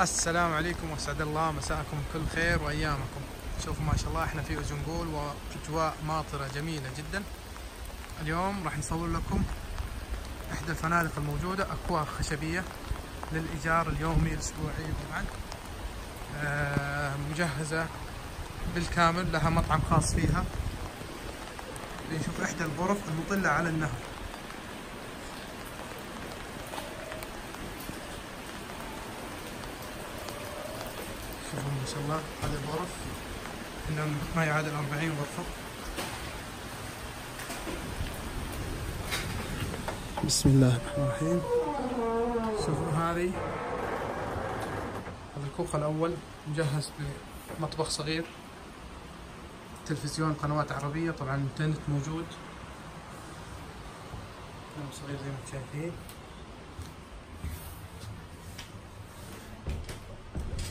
السلام عليكم وأسعد الله مساءكم كل خير وأيامكم. شوفوا ما شاء الله إحنا في أزنقول وأجواء ماطرة جميلة جدا. اليوم راح نصور لكم إحدى الفنادق الموجودة أكواخ خشبية للإيجار اليومي الأسبوعي طبعا. آه، مجهزة بالكامل لها مطعم خاص فيها. نشوف إحدى الغرف المطلة على النهر. شاء الله هذه الغرف انهم ما يعادل 40 غرفة بسم الله. الرحمن الرحيم. شوفوا هذه. هذا الكوخ الأول مجهز بمطبخ صغير. تلفزيون قنوات عربية طبعا الإنترنت موجود. صغير زي ما أنتم شايفين.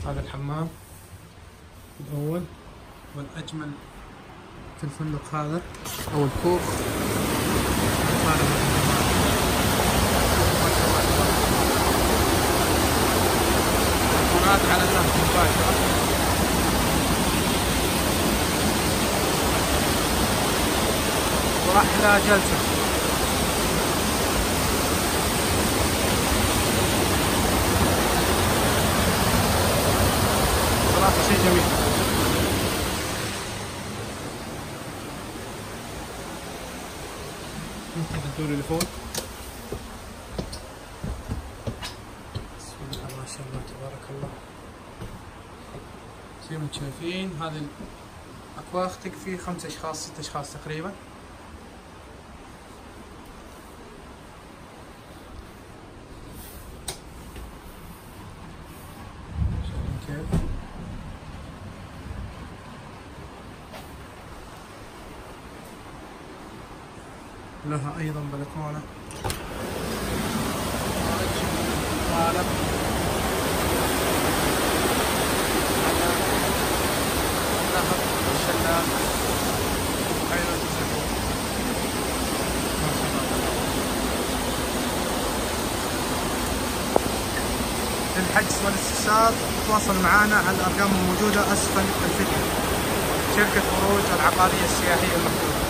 هذا الحمام. الأول. والأجمل في الفندق هذا أو الكوخ على النهر مباشرة جلسة. صراحة شيء جميل. ناخذ الدور اللي فوق بسم الله ما شاء الله تبارك الله زي ما أنتم شايفين هذه الاكواخ تكفي خمس اشخاص ست اشخاص تقريبا شايفين كيف لها أيضا بلكونة ما شاء الله للحجز والاستفسار تواصل معنا على الأرقام الموجودة أسفل الفيديو شركة فروج العقارية السياحية المفتوحة